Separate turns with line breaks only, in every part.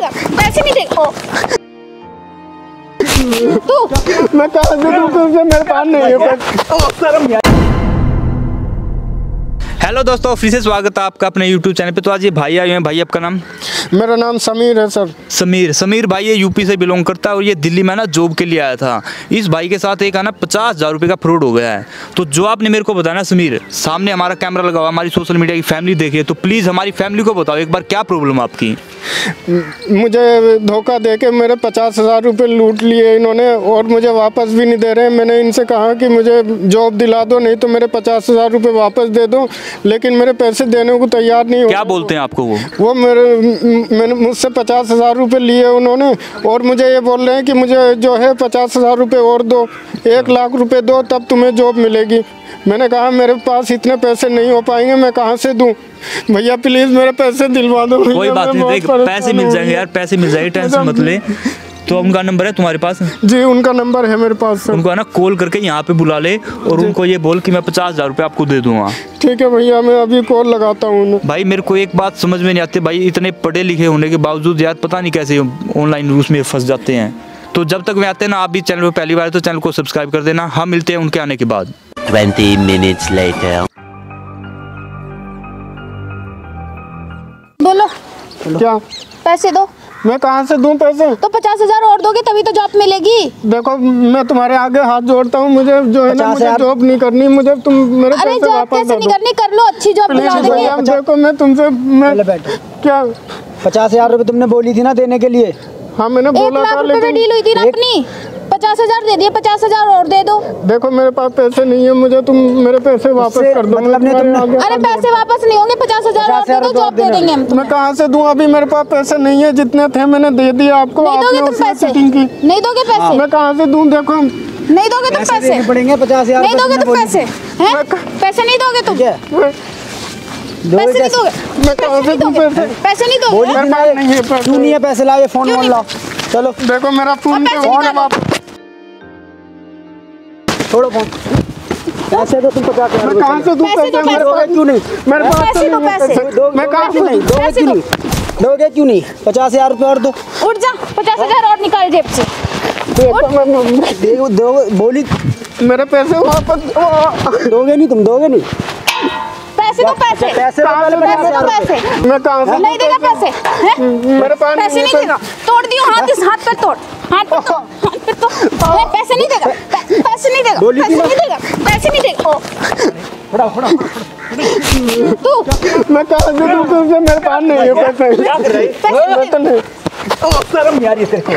देगा पैसे नहीं देखो तू
मैं कहा से तू तुझे मेरे पास नहीं है पैसे
हेलो दोस्तों फिर से स्वागत है आपका अपने यूट्यूब चैनल पे। तो आज ये भाई आए हैं। भाई आपका नाम?
मेरा नाम समीर है सर।
समीर। समीर भाई ये यूपी से बिलोंग करता है और ये दिल्ली में ना जॉब के लिए आया था। इस भाई के साथ एक आना पचास हज़ार रुपये का फ्रॉड हो गया है। तो जो आपने मेरे को बताया ना समीर सामने हमारा कैमरा लगा हुआ हमारी सोशल मीडिया की फैमिली देखिए। तो प्लीज़ हमारी फैमिली को बताओ एक बार क्या प्रॉब्लम आपकी?
मुझे धोखा दे के मेरे पचास हज़ार रुपये लूट लिए इन्होंने और मुझे वापस भी नहीं दे रहे। मैंने इनसे कहा कि मुझे जॉब दिला दो नहीं तो मेरे पचास हज़ार रुपये वापस दे दो। लेकिन मेरे पैसे देने को तैयार नहीं
क्या बोलते हैं आपको वो?
वो मेरे मैंने मुझसे पचास हज़ार रुपये लिए उन्होंने और मुझे ये बोल रहे हैं कि मुझे जो है पचास हज़ार रुपये और दो एक लाख रुपए दो तब तुम्हें जॉब मिलेगी। मैंने कहा मेरे पास इतने पैसे नहीं हो पाएँगे मैं कहाँ से दूँ? भैया प्लीज़ मेरे पैसे दिलवा दो।
कोई बात नहीं पैसे मिल जाएँगे यार पैसे मिल जाएँगे टेंशन मत ले। तो उनका नंबर है तुम्हारे पास?
जी उनका नंबर है मेरे पास सर।
उनको है ना कॉल करके यहाँ पे बुला ले और उनको ये बोल कि मैं पचास हज़ार रुपये आपको दे दूँगा
ठीक है भैया मैं अभी कॉल लगाता हूँ
भाई मेरे को एक बात समझ में नहीं आती भाई इतने पढ़े लिखे होने के बावजूद यार पता नहीं कैसे ऑनलाइन उसमें फंस जाते हैं। तो जब तक वे आते हैं ना आप भी चैनल पे पहली बार तो चैनल को सब्सक्राइब कर देना। हम मिलते हैं उनके आने के बाद।
20 minutes later.
बोलो।
क्या?
पैसे दो।
मैं कहाँ से दूँ पैसे?
तो पचास हज़ार और दोगे तभी तो जॉब मिलेगी।
देखो मैं तुम्हारे आगे हाथ जोड़ता हूँ मुझे जो है ना मुझे जॉब नहीं करनी मुझे तुम मेरे
अरे
पैसे
जॉब
वापस
कैसे नहीं करनी कर लो अच्छी जॉब दिला देंगे।
देखो मैं तुमसे मैं क्या?
पचास हज़ार रुपये तुमने बोली थी ना देने के लिए।
हाँ मैंने बोला था लेकिन
डील हुई थी ना अपनी। पचास हज़ार दे दिए पचास हज़ार और दे दो।
देखो मेरे पास पैसे नहीं है मुझे तुम मेरे पैसे वापस कर दो।
मतलब नहीं तुमने-
अरे पैसे वापस नहीं होंगे पचास हज़ार और दे दो जॉब दे देंगे हम
मैं कहाँ से दूँ? अभी मेरे पास पैसे नहीं है जितने थे मैंने दे दिए आपको
नहीं दोगे
उसमें
पैसे। नहीं दोगे पैसे।
मैं कहाँ से दूँ? देखो
नहीं दोगे तुम
पैसे पड़ेंगे पचास हज़ार
नहीं दोगे तुम पैसे। हैं? पैसे नहीं दोगे तुम।
है।
पैसे नहीं दोगे।
मैं कहाँ से दूँ पैसे?
पैसे नहीं दोगे।
है।
क्यों नहीं है पैसे? लाओ ये फ़ोन वोन लाओ। चलो।
देखो मेरा फ़ोन फ़ोन है
छोड़ो फ़ोन। पैसे दो तुम पचास हज़ार
मैं कहाँ से दूँ
पैसे
पैसे? मेरे
पैसे
क्यों नहीं?
मेरे पास
पैसे
तो नहीं मैं कहाँ से
नहीं दोगे क्यों नहीं? दोगे क्यों नहीं? पचास हज़ार रुपये और दो।
उठ जा पचास हज़ार और निकाल जेब से।
दे दो बोली।
मेरे पैसे वापस
दोगे नहीं तुम दोगे नहीं।
पैसे दो पैसे।
पचास
पैसे
रुपये
पैसे
मैं कहाँ से
नहीं देगा पैसे हैं?
मेरे पास
पैसे नहीं देगा। तोड़ दियो हाथ इस हाथ पे तोड़। हाथ पे तोड़। हाथ पे तोड़ पैसे नहीं देगा। पैसे नहीं देगा। पैसे नहीं देगा। पैसे नहीं देगा। ओ,
फड़ा फड़ा
तू।
मैं कहाँ से दूँ पैसे मेरे पास नहीं है पैसे।
पैसे नहीं
मैं तो नहीं।
शर्म यार ये तेरे को।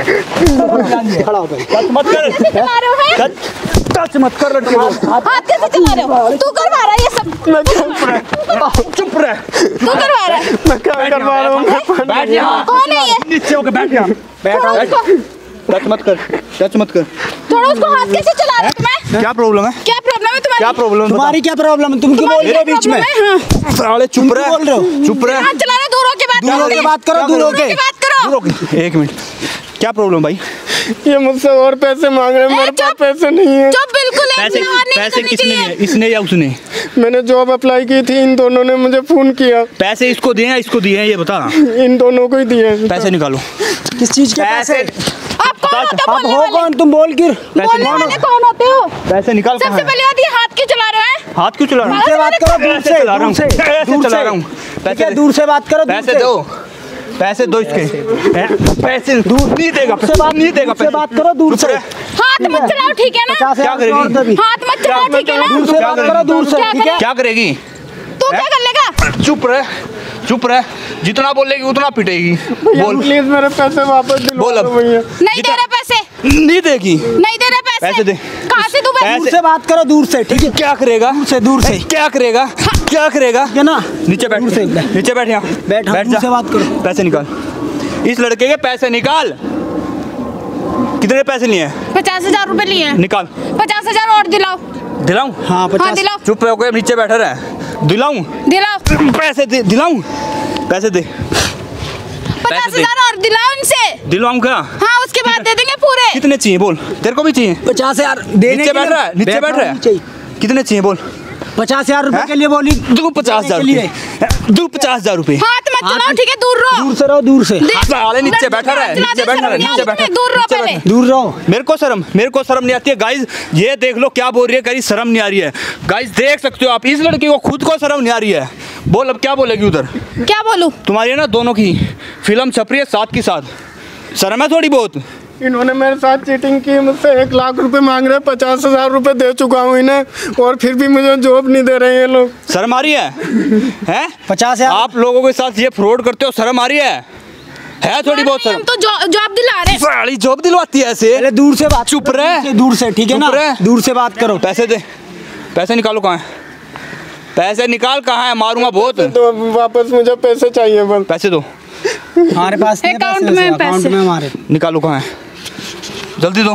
खड़ा हो भाई।
मत कर।
रहे हो
टच मत कर लड़के को।
हाथ कैसे चला रहे हो? तू करवा रहा है ये सब।
मैं चुप रह।
चुप रह।
तू करवा रहा है।
मैं क्या करवा रहा हूँ?
बैठ यहाँ।
कौन है ये?
नीचे होकर बैठ यहाँ।
उसको
टच मत कर टच मत कर।
थोड़ा उसको हाथ कैसे चला रहे तुम्हें?
क्या प्रॉब्लम है?
क्या प्रॉब्लम है तुम्हारी?
क्या प्रॉब्लम
तुम्हारी क्या प्रॉब्लम है? तुम क्यों बोल रहे हो बीच में?
हाँ?
साले चुप रहे।
बोल रहे हो?
चुप रहे।
हाथ चला रहे दूर होके बात
दूर
करो।
होके बात करो दूर
दूर
होके।
होके बात करो।
एक मिनट। क्या प्रॉब्लम भाई?
ये मुझसे और पैसे मांग रहे हैं मेरे पास पैसे नहीं है।
चुप बिल्कुल है
पैसे पैसे किसने। लिए। इसने या उसने?
मैंने जॉब अप्लाई की थी इन दोनों ने मुझे फ़ोन किया।
पैसे इसको दिए या इसको दिए हैं ये बता।
इन दोनों को ही दिए हैं।
पैसे निकालो।
किस चीज़ के पैसे?
आप कौन हो
कौन? तुम बोल गिर।
बोलने वाले कौन होते हो?
पैसे निकाल
सबसे पहले बात हाथ क्यों चला रहे हैं
हाथ क्यों चला रहा हूँ?
बात करो दूर से
चला रहा हूँ।
दूर से
पैसे
दूर
चला रहा हूँ। पैसे
दूर से बात करो
पैसे दो। पैसे दो इसके। पैसे दूर नहीं देगा
से बात
नहीं देगा
दूर से बात करो दूर से।
हाथ मत चलाओ ठीक है ना?
क्या करेगी?
हाथ मत चलाओ ठीक है ना?
दूर
से
बात करो दूर से ठीक है?
क्या करेगी?
तू क्या कर लेगा?
चुप रहे चुप रहे। जितना बोलेगी उतना पिटेगी। बोल।
प्लीज़ मेरे पैसे वापस
बोल अब।
नहीं दे रहे पैसे।
नहीं देगी।
नहीं दे रहे पैसे।
पैसे दे।
कहाँ से तू पैसे
दूर से बात करो दूर से ठीक है?
क्या करेगा?
दूर से दूर से।
क्या करेगा? क्या करेगा?
है ना?
नीचे बैठ।
दूर से
नीचे बैठ यहाँ।
बैठ, हाँ, दूर
जा।
से बात करो।
पैसे निकाल। इस लड़के के पैसे निकाल। कितने पैसे लिए हैं?
पचास हज़ार रूपए लिए हैं।
निकाल।
पचास हज़ार और दिलाओ।
दिलाऊं?
हाँ
हाँ दिलाओ।
चुप हो गए नीचे बैठा रहे। दिलाऊं?
दिलाओ।
पैसे दिलाऊं? पैसे दे।
पचास हज़ार और दिलाओ उनसे
दिलाऊ क्या?
हाँ उसके बाद दे देंगे पूरे।
कितने चाहिए बोल? तेरे को भी चाहिए?
पचास हज़ार देने
नीचे बैठ रहा है नीचे बैठ रहा
है।
कितने चाहिए बोल?
पचास हज़ार रुपए के लिए बोली।
दो पचास हज़ार। दो पचास हज़ार रुपये
हाथ मत चलाओ ठीक है? दूर रहो।
दूर से रहो दूर से।
देख,
नीचे बैठा रहे,
चला-
नीचे बैठा रहे,
चला-
नीचे बैठा-
दूर रहो पहले।
दूर रहो।
मेरे को शर्म मेरे को शर्म नहीं आती है गाइस ये देख लो क्या बोल रही है कहीं शर्म नहीं आ रही है। गाइस देख सकते हो आप इस लड़की को खुद को शर्म नहीं आ रही है। बोल अब क्या बोलेगी उधर?
क्या बोलूँ?
तुम्हारी ना दोनों की फ़िल्म छप रही है साथ की साथ। शर्म है थोड़ी बहुत?
इन्होंने मेरे साथ चीटिंग की मुझसे एक लाख रुपए मांग रहे पचास हज़ार रुपए दे चुका हूँ इन्हें और फिर भी मुझे जॉब नहीं दे रहे हैं ये लोग।
शर्म आ रही है? हैं?
पचास हज़ार?
आप लोगों के साथ ये फ्रॉड करते हो शर्म आ रही है? है थोड़ी बहुत शर्म?
तो जॉ- जॉब दिला रहे हैं।
जॉब दिलवाती है ऐसे?
पहले दूर से बात
चुप
करो,
रहे।
दूर से- ठीक है ना? दूर से बात करो।
पैसे दे। पैसे निकालो कहाँ है? पैसे निकाल कहाँ है? मारूँगा बहुत।
तो वापस मुझे पैसे चाहिए बस।
पैसे दो।
हमारे पास
अकाउंट में पैसे।
में हमारे।
निकालो कहाँ है? जल्दी दो।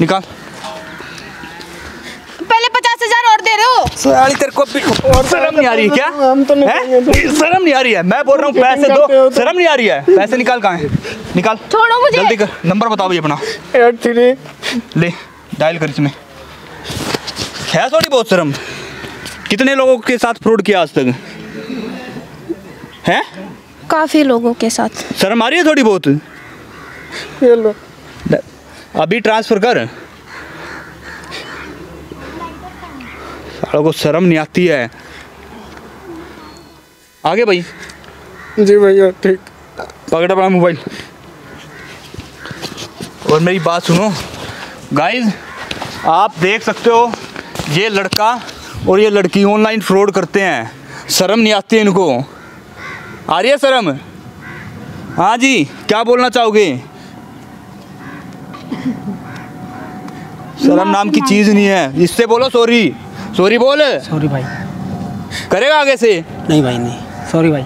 निकाल।
पहले पचास हज़ार और दे रहे हो
साली तेरे को और शर्म नहीं आ रही है क्या?
हम तो नहीं
शर्म नहीं आ रही है? मैं बोल रहा हूँ पैसे दो।
तो-
शर्म नहीं आ रही है? पैसे निकाल कहाँ है? निकाल।
छोड़ो मुझे।
जल्दी कर। नंबर बताओ भैया अपना।
एट थ्री
ले डायल कर इसमें। है थोड़ी बहुत शर्म। कितने लोगों के साथ फ्रॉड किया आज तक? है?
काफ़ी लोगों के साथ।
शर्म आ रही है थोड़ी बहुत?
ये लो।
अभी ट्रांसफ़र कर। सालों को शर्म नहीं आती है। आगे भाई।
जी भैया ठीक।
पकड़ अपना मोबाइल। और मेरी बात सुनो। गाइस आप देख सकते हो ये लड़का और ये लड़की ऑनलाइन फ्रॉड करते हैं। शर्म नहीं आती है इनको। आ रही है शर्म? हाँ जी क्या बोलना चाहोगे? शर्म नाम की चीज़ नहीं है। इससे बोलो सॉरी सॉरी बोल।
सॉरी भाई।
करेगा आगे से?
नहीं भाई नहीं। सॉरी भाई।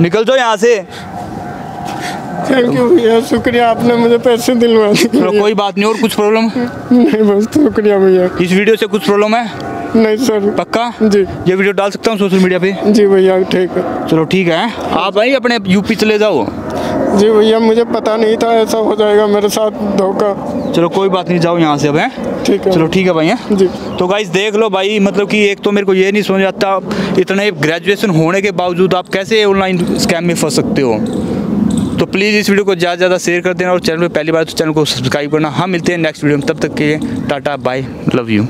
निकल जाओ यहाँ से।
थैंक यू भैया शुक्रिया आपने मुझे पैसे दिलवा दिए
कोई बात नहीं और कुछ प्रॉब्लम
नहीं बस शुक्रिया भैया।
इस वीडियो से कुछ प्रॉब्लम है?
नहीं सर।
पक्का?
जी।
ये वीडियो डाल सकता हूँ सोशल मीडिया पे?
जी भैया ठीक है।
चलो ठीक है आप भाई अपने यूपी चले जाओ।
जी भैया मुझे पता नहीं था ऐसा हो जाएगा मेरे साथ धोखा।
चलो कोई बात नहीं जाओ यहाँ से अब हैं?
ठीक है।
चलो ठीक है भाई हैं?
जी।
तो गाइस देख लो भाई मतलब कि एक तो मेरे को ये नहीं समझ आता इतने ग्रेजुएशन होने के बावजूद आप कैसे ऑनलाइन स्कैम में फंस सकते हो? तो प्लीज़ इस वीडियो को ज़्यादा से ज़्यादा शेयर कर देना और चैनल पे पहली बार तो चैनल को सब्सक्राइब करना। हम मिलते हैं नेक्स्ट वीडियो में तब तक के लिए टाटा बाय लव यू